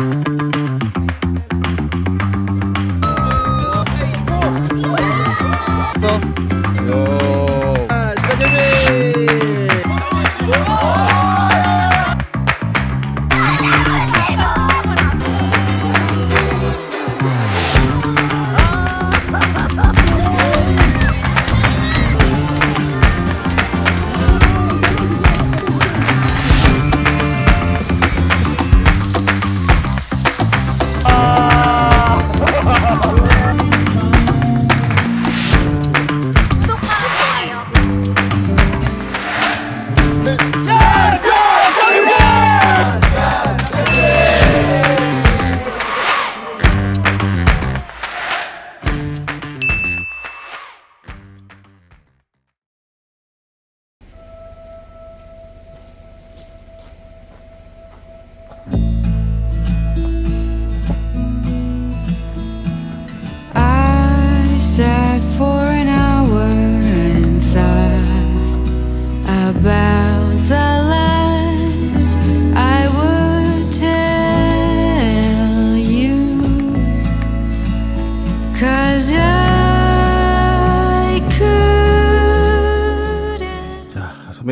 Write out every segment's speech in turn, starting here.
요.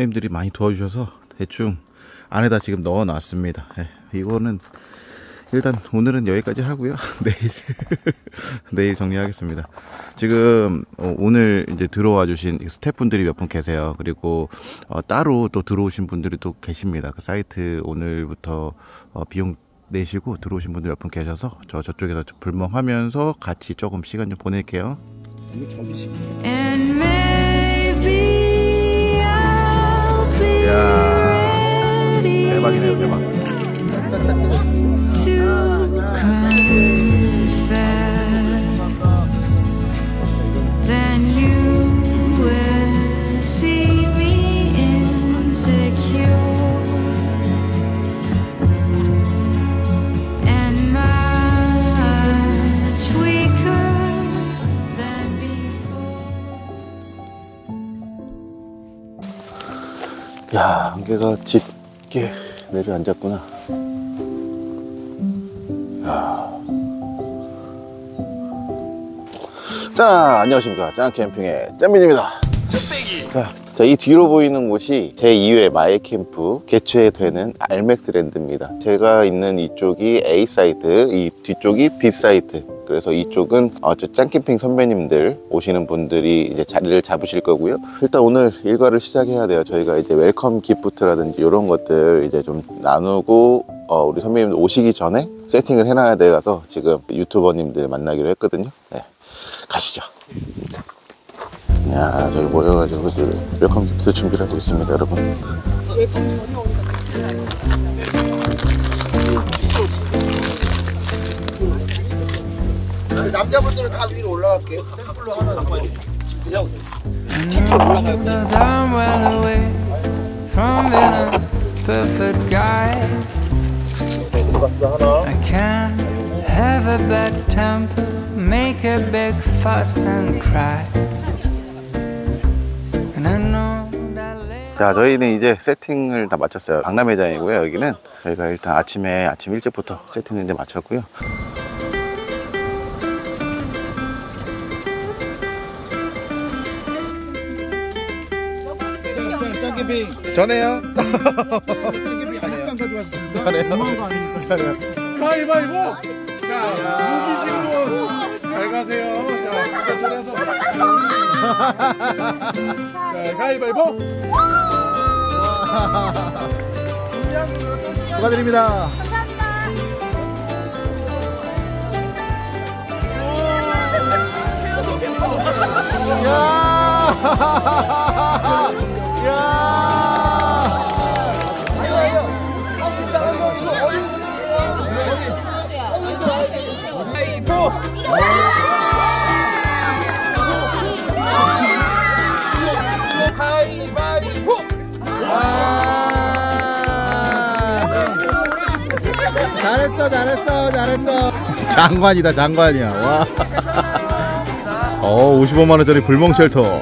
선배님들이 많이 도와주셔서 대충 안에다 지금 넣어 놨습니다. 예, 이거는 일단 오늘은 여기까지 하고요. 내일 내일 정리하겠습니다. 지금 어, 오늘 이제 들어와 주신 스태프분들이 몇 분 계세요. 그리고 어, 따로 또 들어오신 분들이 또 계십니다. 그 사이트 오늘부터 어, 비용 내시고 들어오신 분들 몇 분 계셔서 저 저쪽에서 불멍하면서 같이 조금 시간 좀 보낼게요. 야, 대박이네요, 대박. 야, 안개가 짙게 내려앉았구나. 야. 자, 안녕하십니까. 짠캠핑의 짠민입니다. 자, 자, 이 뒤로 보이는 곳이 제 2회 마이 캠프 개최되는 알맥스 랜드입니다. 제가 있는 이쪽이 A 사이트, 이 뒤쪽이 B 사이트. 그래서 이쪽은 어, 저 짠캠핑 선배님들 오시는 분들이 이제 자리를 잡으실 거고요. 일단 오늘 일과를 시작해야 돼요. 저희가 이제 welcome gift라든지 이런 것들 이제 좀 나누고 어, 우리 선배님들 오시기 전에 세팅을 해놔야 돼서 지금 유튜버님들 만나기로 했거든요. 네. 가시죠. 야 저기 모여가지고 이제 welcome gift 준비를 하고 있습니다 여러분 남자분들은 다 위로 올라갈게요. 샘플로 하나 that later. 자 저희는 이제 세팅을 다 마쳤어요 박람회장이고요 여기는 저희가 일단 아침에 아침 일찍부터 세팅을 이제 마쳤고요 전에요 짱개빙 잠깐 가져왔습니다. 아닙니까? 전에요 가위바위보. 자, 분. 잘 가세요. 자, 각자 차려서. 자, 가위바위보. 축하드립니다 잘했어 잘했어 잘했어. 장관이다 장관이야. 와. 어, 55만원짜리 불멍 쉘터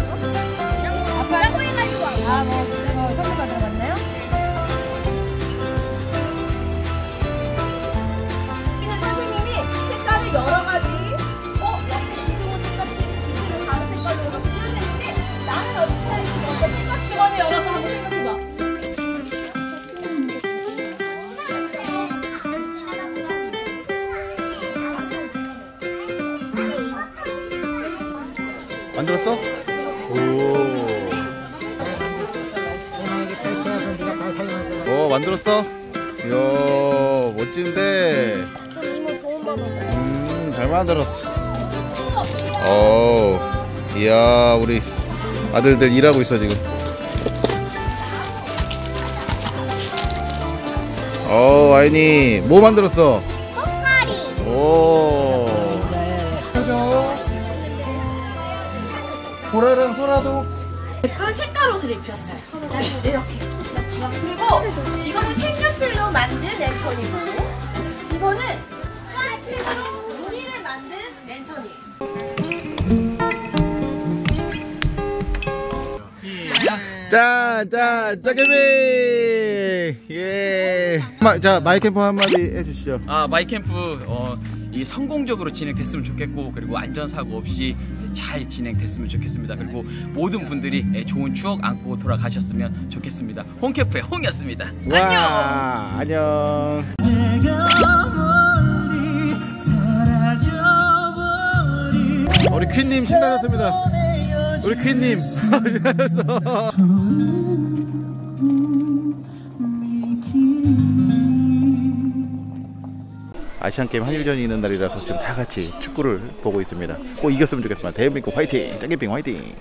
만들었어? 오. 오 만들었어? 이야 멋진데. 음, 잘 만들었어. 오, 이야 우리 아들들 일하고 있어 지금. 어, 아이니 뭐 만들었어? 짠, 짠, 짜게비! 예. 마, 자, 마이캠프 한마디 해주시죠. 아 마이캠프 어, 이 성공적으로 진행됐으면 좋겠고 그리고 안전사고 없이 잘 진행됐으면 좋겠습니다 그리고 모든 분들이 예, 좋은 추억 안고 돌아가셨으면 좋겠습니다 홍캠프의 홍이었습니다 안녕 와, 안녕. 우리 퀸님 신나셨습니다. 우리 퀸님 신나셨어. 아시안 게임 한일전이 있는 날이라서 지금 다 같이 축구를 보고 있습니다. 꼭 이겼으면 좋겠습니다. 대한민국 화이팅! 짜게빙 화이팅!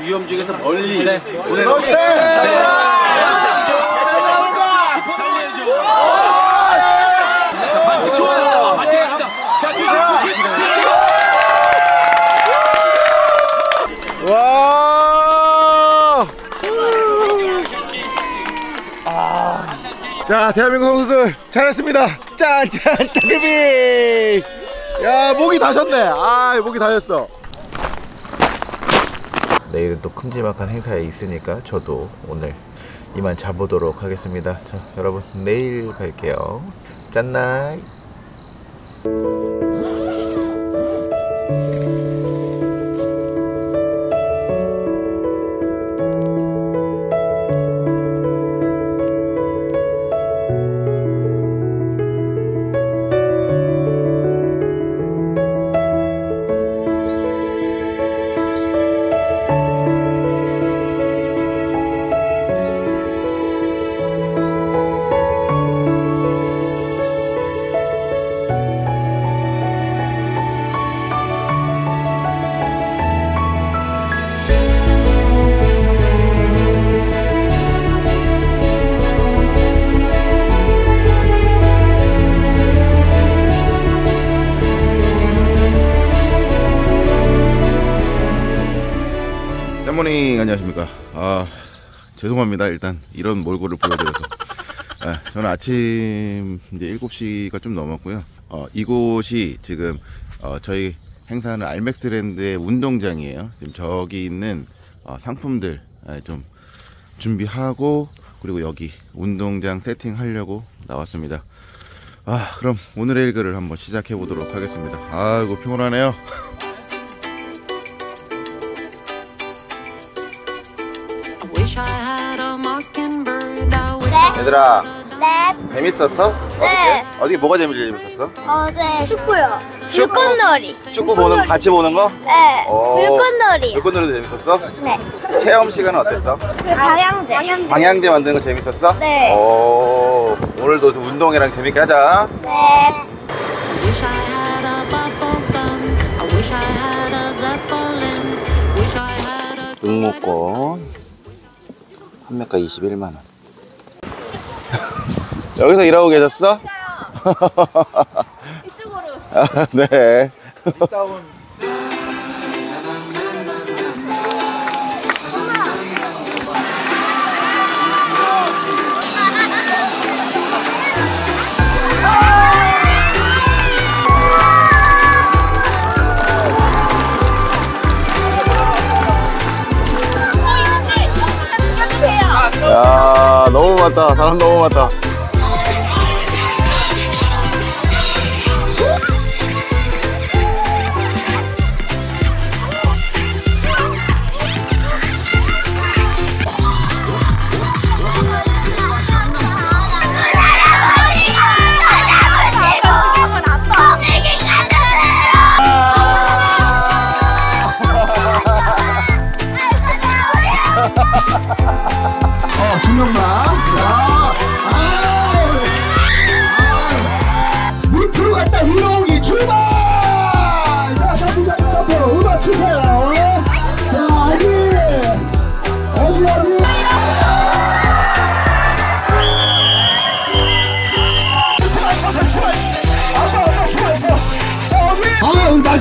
위험지역에서 멀리 그렇지! 반 자, 대한민국 선수들 잘했습니다. 짠, 짠, 짜게비! 야, 목이 다셨네. 아, 목이 다셨어. 내일은 또 큼지막한 행사에 있으니까 저도 오늘 이만 자보도록 하겠습니다. 자, 여러분, 내일 뵐게요. 짠나 죄송합니다 일단. 이런 몰골을 보여드려서. 아, 저는 아침 이제 7시가 좀 넘었고요. 어, 이곳이 지금 어, 저희 행사하는 알맥스랜드의 운동장이에요. 지금 저기 있는 어, 상품들 아, 좀 준비하고 그리고 여기 운동장 세팅하려고 나왔습니다. 아 그럼 오늘의 일과를 한번 시작해 보도록 하겠습니다. 아이고 피곤하네요 얘들아 네, 재밌었어? 네. 어떻게 뭐가 제일 재밌었어? 어제 축구요. 축구? 물건놀이. 축구 보는 같이 보는 거? 네, 어, 물건놀이. 물건놀이도 재밌었어? 네. 체험 시간은 어땠어? 그 방향제. 방향제. 방향제 만드는 거 재밌었어? 네. 오, 오늘도 좀 운동이랑 재밌게 하자. 네. 응모권 한 매가 21만 원. 여기서 일하고 계셨어? 이쪽으로. 아, 네. 야, 너무 많다. 사람 너무 많다.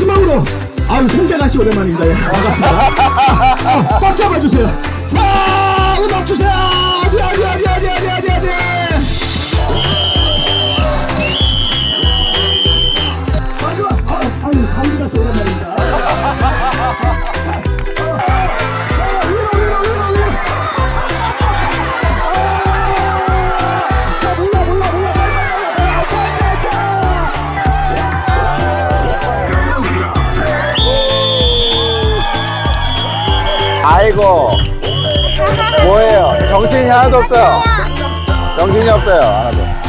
마지막으로 아유 손대가씨 오랜만입니다. 예, 반갑습니다. 꽉 잡아주세요. 자 음악 주세요. 어디 어디 어디 어디 어디 어디 어디. 이거 뭐예요? 정신이 하나도 없어요. 정신이 없어요. 하나도.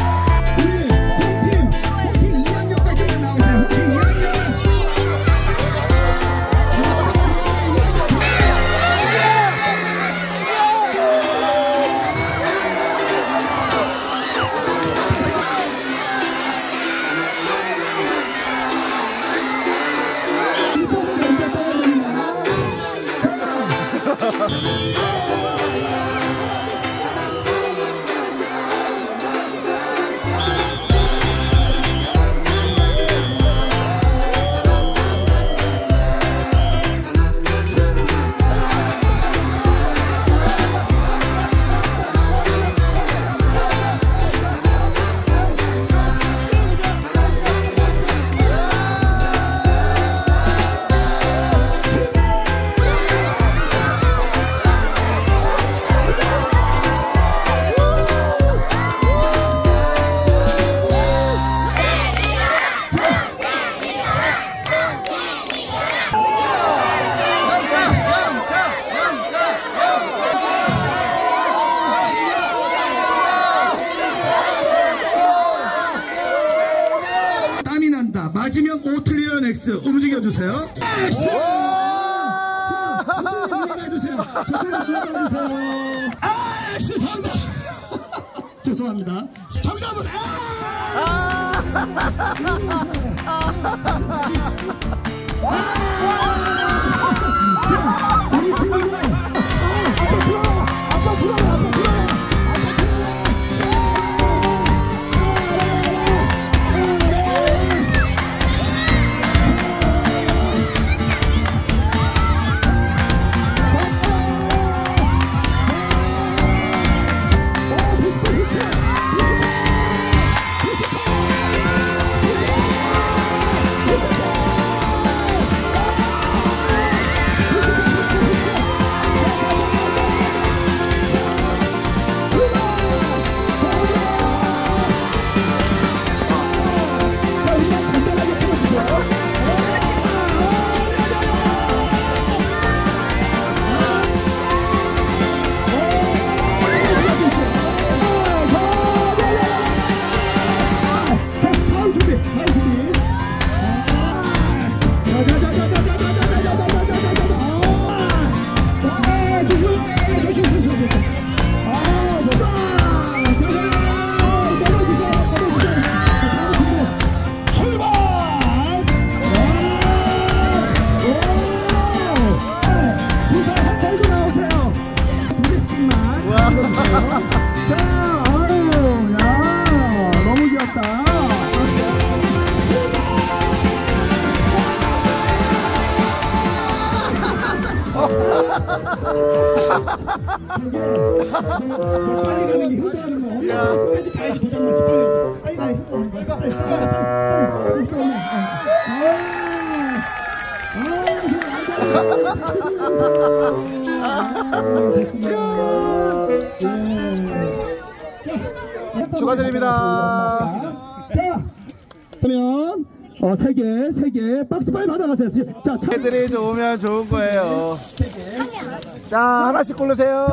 자, 하나씩 고르세요.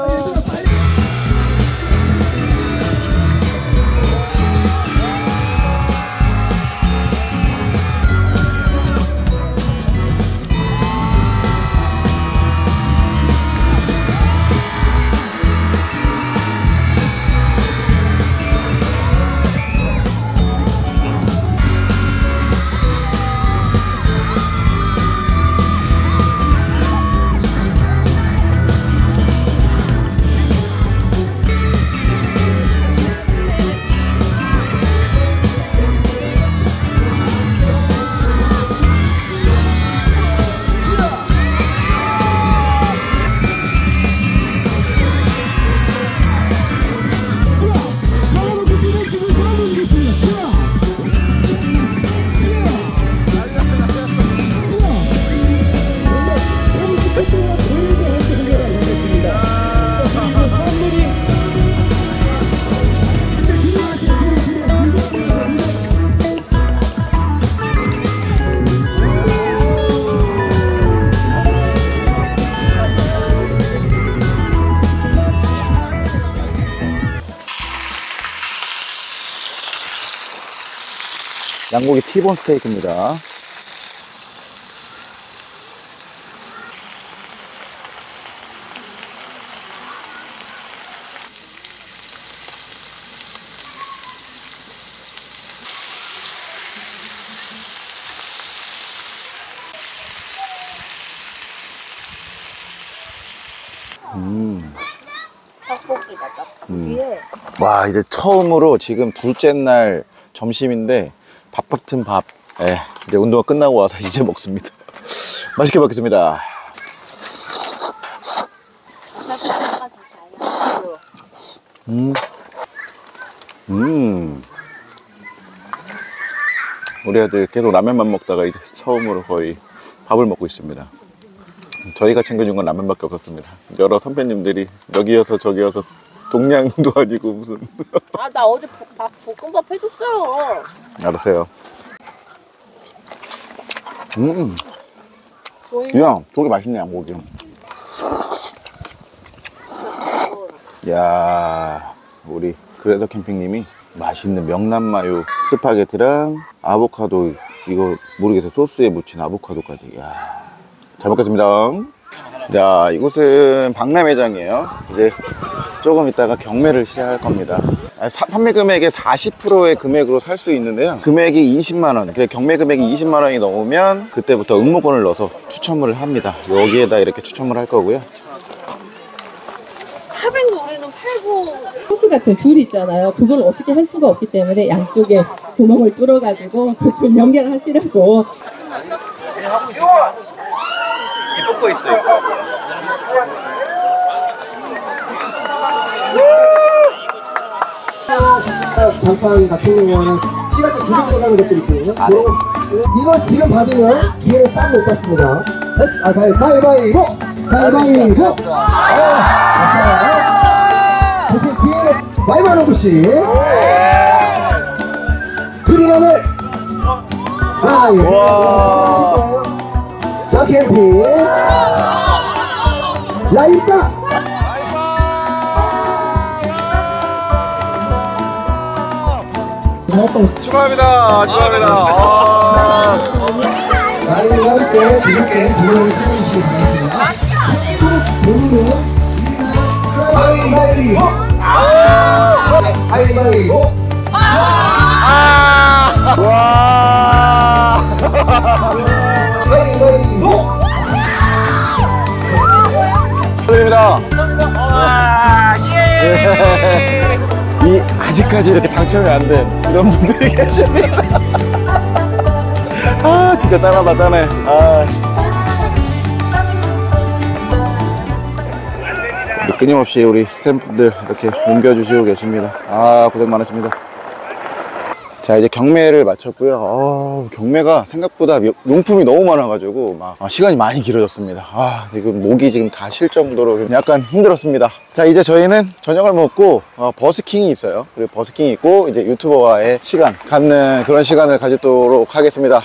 양고기 티본 스테이크입니다. 떡볶이다 떡볶이. 와 이제 처음으로 지금 둘째 날 점심인데 밥 같은 밥. 예, 이제 운동가 끝나고 와서 이제 먹습니다. 맛있게 먹겠습니다. 음. 음. 우리 아들 계속 라면만 먹다가 이제 처음으로 거의 밥을 먹고 있습니다. 저희가 챙겨준 건 라면밖에 없었습니다. 여러 선배님들이 여기여서 저기여서 동양도 아니고 무슨 아, 나 어제 볶- 밥, 볶음밥 해줬어요. 알았어요. 음. 야, 저기 맛있네, 양고기. 야, 우리 그래서 캠핑님이 맛있는 명란마요 스파게티랑 아보카도 이거 모르겠어요. 소스에 묻힌 아보카도까지. 야, 잘 먹겠습니다. 자, 이곳은 박람회장이에요. 이제 조금 있다가 경매를 시작할 겁니다. 아, 사- 판매 금액의 40%의 금액으로 살 수 있는데요. 금액이 20만원, 그래 경매 금액이 20만원이 넘으면 그때부터 응모권을 넣어서 추첨을 합니다. 여기에다 이렇게 추첨을 할 거고요. 하는 거 우리는 팔고. 호수 같은 줄 있잖아요. 그걸 어떻게 할 수가 없기 때문에 양쪽에 구멍을 뚫어가지고 그좀 연결하시라고. 뽑고 있어요. 장판 같은 경우는 좀 두개 들어가는 것들이 있거든요. 이거 지금 받으면 기회를 싹 못 받습니다. 됐어. 아, 가위, 가위바위보! 가위바위보! 아, 대신 기회를 많이 받는 것이. 그리나는 가위. 자, 캠핑. 라이브 축하합니다. 축하합니다. 아, 나이가 함께 이렇게 부모를 해주시기 바랍니다. 오늘은 가위바위보! 가위바위보! 와. 가위바위보! 축하드립니다. 예. 이 아직까지 이렇게 당첨이 안 된 이런 분들이 계십니다. 아 진짜 짠하다 짠해. 아. 끊임없이 우리 스태프분들 이렇게 옮겨주시고 계십니다. 아 고생 많으십니다. 자 이제 경매를 마쳤고요. 어, 경매가 생각보다 명- 용품이 너무 많아가지고 막 아, 시간이 많이 길어졌습니다. 아 지금 목이 지금 다 쉴 정도로 약간 힘들었습니다. 자 이제 저희는 저녁을 먹고 어, 버스킹이 있어요. 그리고 버스킹이 있고 이제 유튜버와의 시간 갖는 그런 시간을 가지도록 하겠습니다.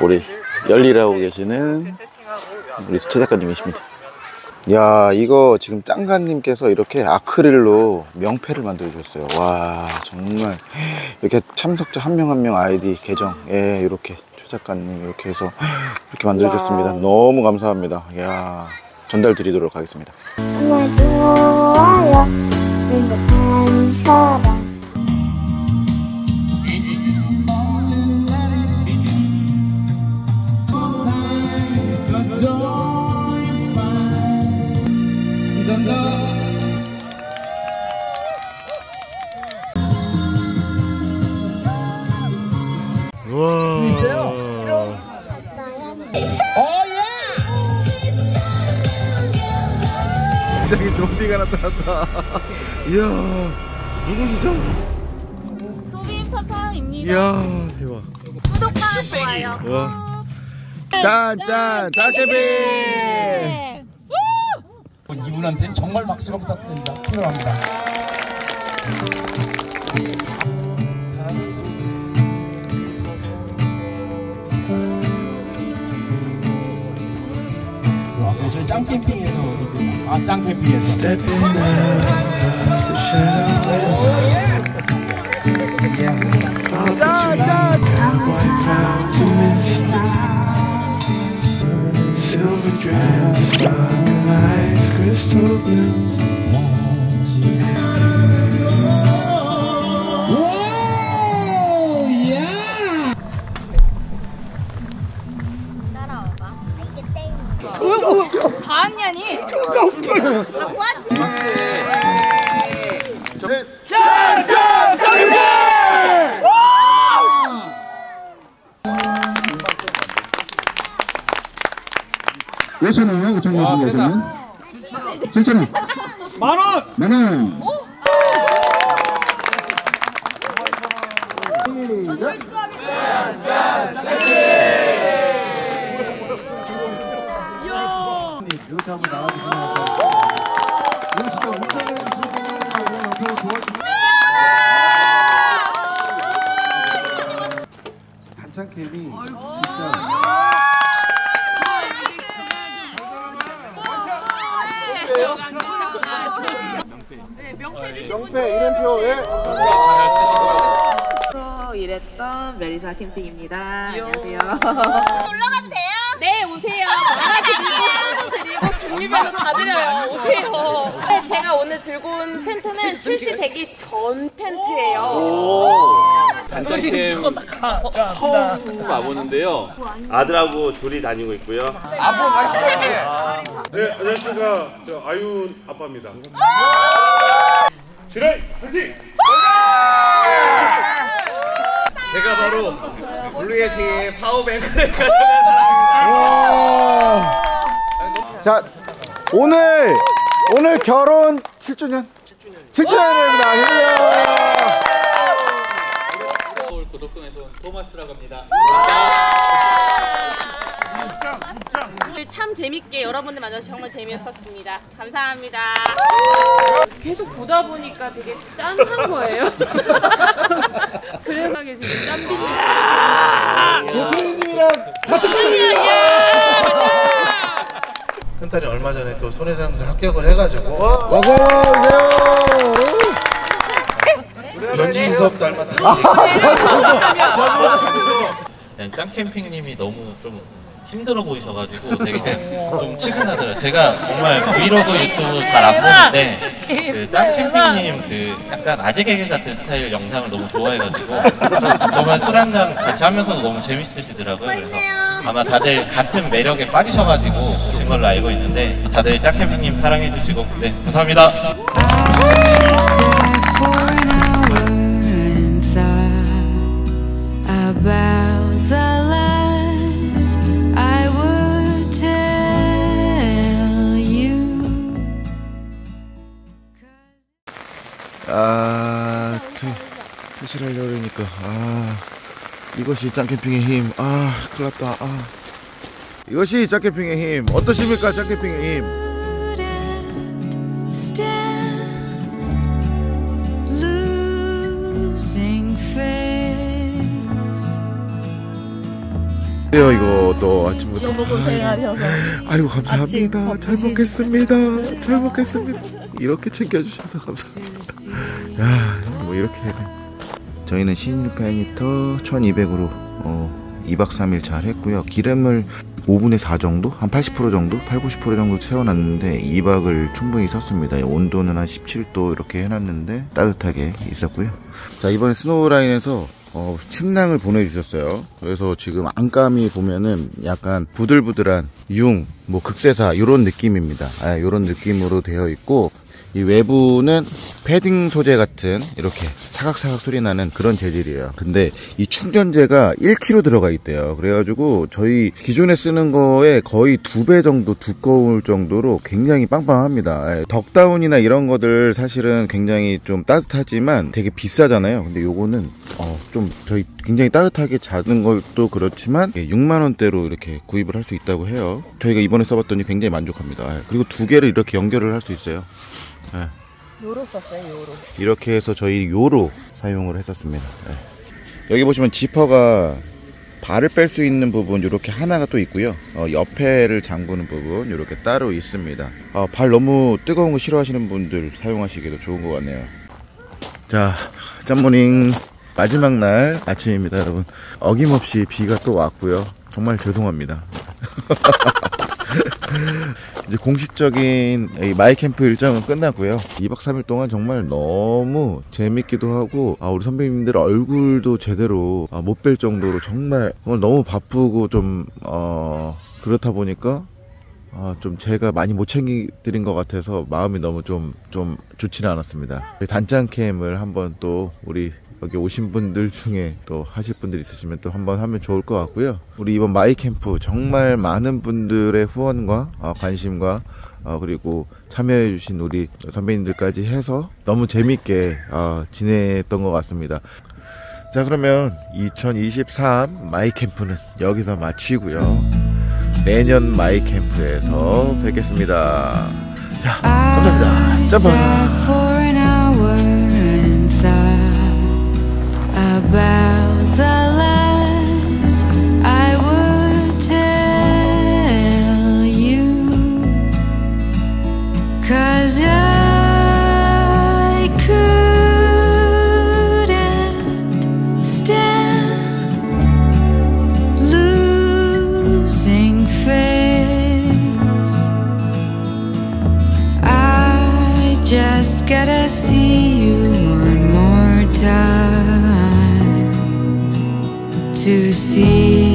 우리 열일하고 계시는 우리 최 작가님이십니다 야 이거 지금 짱가님께서 이렇게 아크릴로 명패를 만들어 주셨어요 와 정말 이렇게 참석자 한 명 한 명 아이디 계정 예 이렇게 최 작가님 이렇게 해서 이렇게 만들어 주셨습니다 너무 감사합니다 야 전달 드리도록 하겠습니다 좋아요 행복한 사람 굉장히 좀비가 나타났다 이야 누구시죠? 소비 파파입니다. 이야 대박 구독과 좋아요. 와 짠짠 짠캐비 이 분한테는 정말 박수가 부탁드립니다. 필요합니다. 짱 캠핑에서 아, 짱 캠핑에서 crystal blue. 올라가도 돼요? 네, 오세요. 하나 드리고, 종류별로 다 드려요. 오세요. 네, 제가 오늘 들고 온 텐트는 출시되기 전 텐트예요. 단짝캠 처음 와보는데요. 아들하고 둘이 다니고 있고요. 네, 안녕하십니까. 저 아윤 아빠입니다. 지랄 화이팅! 제가 바로 블루예티의 파워뱅크를 가져간 자 오늘 오늘 결혼 7주년 7주년입니다 서울 고덕동에서 온 토마스라고 합니다. 참 재밌게 여러분들 만나서 정말 재미있었습니다. 감사합니다. 계속 보다 보니까 되게 짠한 거예요. 그래서 지금 짠 도토리님이랑 같은 큰딸이 얼마 전에 또 손해상사 합격을 해가지고 어서오세요 변진섭 닮았다. 그냥 짱 캠핑님이 너무 좀 힘들어 보이셔가지고 되게 좀 치근하더라고요. 제가 정말 브이로그 유튜브 잘 안 보는데 그짱 캠핑님 그 약간 아재 개그 같은 스타일 영상을 너무 좋아해가지고 정말 술 한잔 같이 하면서도 너무 재밌으시더라고요. 그래서 아마 다들 같은 매력에 빠지셔가지고 오신 걸로 알고 있는데 다들 짱 캠핑님 사랑해주시고 네 감사합니다. 아, 두, 퇴실하려고 그러니까 아 이것이 짱캠핑의 힘. 아 큰일 났다. 아 이것이 짱캠핑의 힘. 어떠십니까 짱캠핑의 힘? face. 네요 이거 또 아침부터. 너무 고생하셔서. 아이고 감사합니다. 잘 먹겠습니다. 잘 먹겠습니다. 이렇게 챙겨주셔서 감사합니다. 야, 뭐 이렇게. 저희는 신일 페니터 1200으로 어, 2박 3일 잘 했고요. 기름을 5분의 4 정도? 한 80% 정도? 8, 90% 정도 채워놨는데 2박을 충분히 썼습니다. 온도는 한 17도 이렇게 해놨는데 따뜻하게 있었고요. 자, 이번에 스노우라인에서 어, 침낭을 보내주셨어요. 그래서 지금 안감이 보면은 약간 부들부들한 융, 뭐 극세사 이런 느낌입니다. 아, 이런 느낌으로 되어 있고 이 외부는 패딩 소재 같은 이렇게 사각사각 소리 나는 그런 재질이에요. 근데 이 충전재가 1kg 들어가 있대요. 그래가지고 저희 기존에 쓰는 거에 거의 두 배 정도 두꺼울 정도로 굉장히 빵빵합니다. 예, 덕다운이나 이런 것들 사실은 굉장히 좀 따뜻하지만 되게 비싸잖아요. 근데 요거는 어, 좀 저희 굉장히 따뜻하게 자는 것도 그렇지만 6만 원대로 이렇게 구입을 할 수 있다고 해요. 저희가 이번에 써봤더니 굉장히 만족합니다. 예, 그리고 두 개를 이렇게 연결을 할 수 있어요. 예. 요로 썼어요, 요로. 이렇게 해서 저희 요로 사용을 했었습니다. 예. 여기 보시면 지퍼가 발을 뺄 수 있는 부분 이렇게 하나가 또 있고요. 어, 옆에를 잠그는 부분 이렇게 따로 있습니다. 어, 발 너무 뜨거운 거 싫어하시는 분들 사용하시기도 좋은 것 같네요. 자, 짬모닝 마지막 날 아침입니다, 여러분. 어김없이 비가 또 왔고요. 정말 죄송합니다. 이제 공식적인 이 마이캠프 일정은 끝나고요. 2박 3일 동안 정말 너무 재밌기도 하고, 아, 우리 선배님들 얼굴도 제대로 아, 못뵐 정도로 정말 너무 바쁘고 좀, 어, 그렇다 보니까 아, 좀 제가 많이 못 챙겨드린 것 같아서 마음이 너무 좀, 좀 좋지는 않았습니다. 단짠 캠을 한번 또 우리 여기 오신 분들 중에 또 하실 분들 있으시면 또 한번 하면 좋을 것 같고요. 우리 이번 마이 캠프 정말 많은 분들의 후원과 어, 관심과 어, 그리고 참여해주신 우리 선배님들까지 해서 너무 재밌게 어, 지냈던 것 같습니다. 자 그러면 2023 마이 캠프는 여기서 마치고요. 내년 마이 캠프에서 뵙겠습니다. 자 감사합니다. 짬뽕. Just gotta see you one more time to see